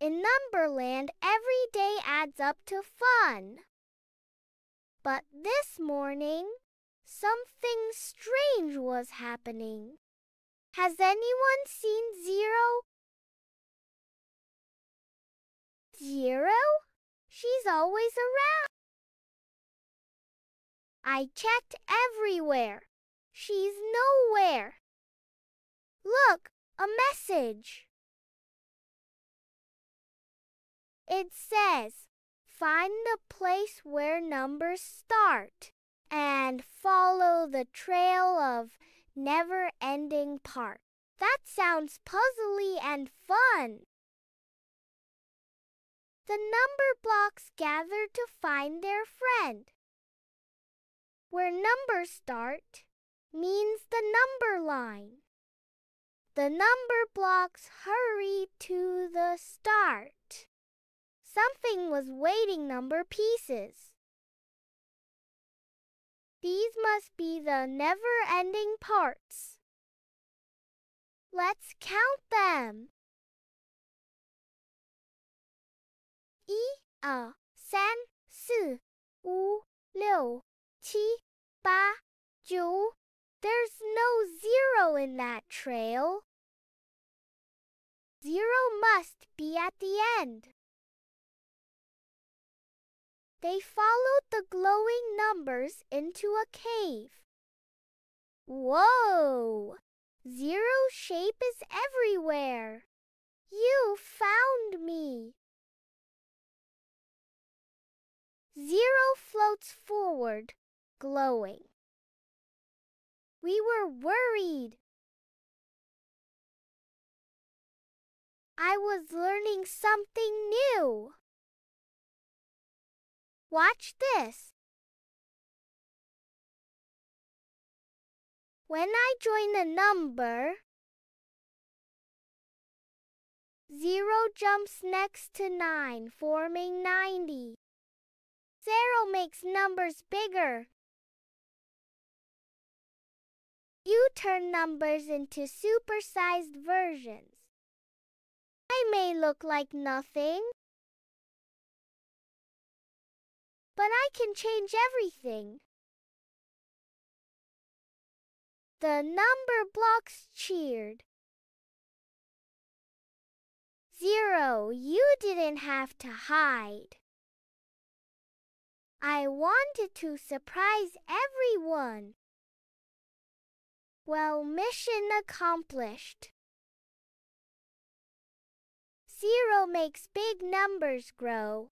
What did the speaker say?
In Numberland, every day adds up to fun. But this morning, something strange was happening. Has anyone seen Zero? Zero? She's always around. I checked everywhere. She's nowhere. Look, a message. It says, find the place where numbers start and follow the trail of never ending part. That sounds puzzly and fun. The Numberblocks gather to find their friend. Where numbers start means the number line. The number blocks hurry to the start. Something was waiting. number pieces. These must be the never-ending parts. Let's count them. E, a, san, si, wu, liu, qi, ba, jiu. There's no zero in that trail. Zero must be at the end. They followed the glowing numbers into a cave. Whoa! Zero shape is everywhere. You found me. Zero floats forward, glowing. We were worried. I was learning something new. Watch this. When I join a number, zero jumps next to nine, forming 90. Zero makes numbers bigger. You turn numbers into supersized versions. I may look like nothing, but I can change everything. The Numberblocks cheered. Zero, you didn't have to hide. I wanted to surprise everyone. Well, mission accomplished. Zero makes big numbers grow.